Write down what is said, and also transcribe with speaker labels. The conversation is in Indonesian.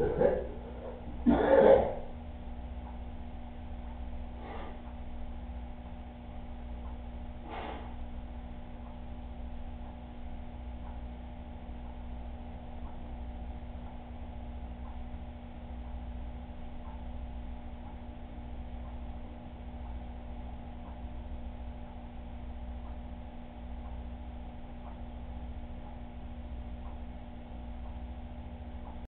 Speaker 1: That's.